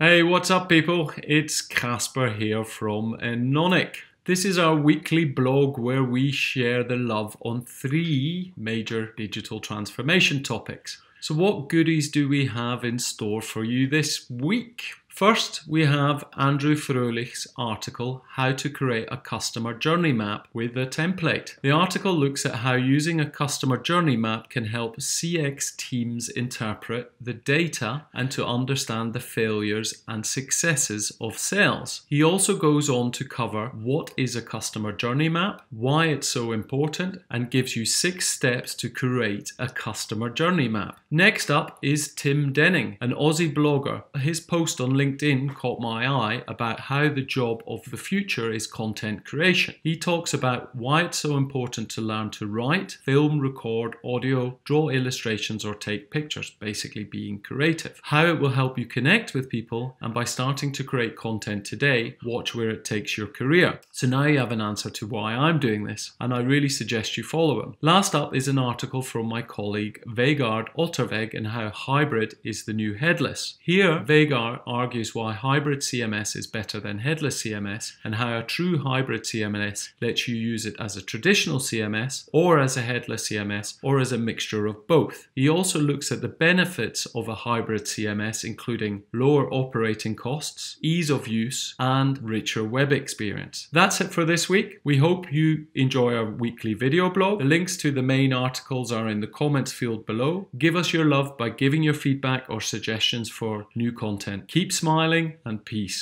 Hey, what's up, people? It's Casper here from uh, Enonic. This is our weekly blog where we share the love on three major digital transformation topics. So, what goodies do we have in store for you this week? First, we have Andrew Froehlich's article, How to Create a Customer Journey Map with a Template. The article looks at how using a customer journey map can help CX teams interpret the data and to understand the failures and successes of sales. He also goes on to cover what is a customer journey map, why it's so important, and gives you six steps to create a customer journey map. Next up is Tim Denning, an Aussie blogger. His post on LinkedIn LinkedIn caught my eye about how the job of the future is content creation. He talks about why it's so important to learn to write, film, record, audio, draw illustrations, or take pictures, basically being creative. How it will help you connect with people, and by starting to create content today, watch where it takes your career. So now you have an answer to why I'm doing this, and I really suggest you follow him. Last up is an article from my colleague Vegard Ottervig and how hybrid is the new headless. Here, Vegard argues argues why hybrid CMS is better than headless CMS and how a true hybrid CMS lets you use it as a traditional CMS or as a headless CMS or as a mixture of both. He also looks at the benefits of a hybrid CMS including lower operating costs, ease of use and richer web experience. That's it for this week. We hope you enjoy our weekly video blog. The links to the main articles are in the comments field below. Give us your love by giving your feedback or suggestions for new content. Keep smiling, and peace.